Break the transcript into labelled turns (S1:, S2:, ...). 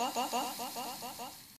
S1: ba ba ba